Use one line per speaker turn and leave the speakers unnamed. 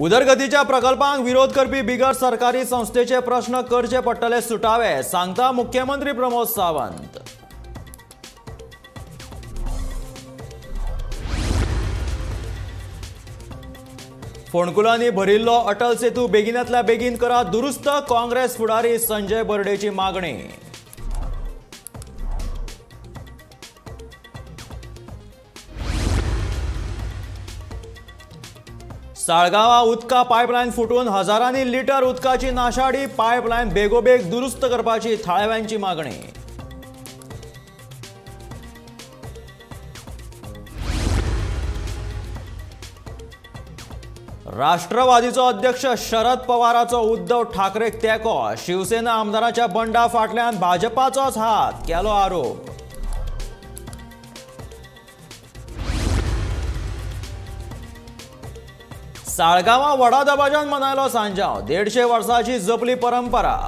उदरगतीच्या प्रकल्पांक विरोध करपी बिगर सरकारी संस्थेचे प्रश्न करचे पडटले सुटावे सांगता मुख्यमंत्री प्रमोद सावंत. फोंडकुलांनी भरिल्लो अटल सेतू बेगिनातल्या बेगीन करा दुरुस्त काँग्रेस फुडारी संजय बर्डेची मागणी. साळगावा उदका पायपलायन फुटून हजारांनी लिटर उदकाची नाशाडी पायपलायन बेगोबेग दुरुस्त करपाची थाळव्यांची मागणी. राष्ट्रवादीचो अध्यक्ष शरद पवाराचो उद्धव ठाकरेक तेंको शिवसेना आमदाराच्या बंडा फाटल्यान भाजपाचोच हात केलो आरोप. साळगांवा व्हडा दबाज्यान मनायलो सांजाव. देडशे वर्साची जपली परंपरा.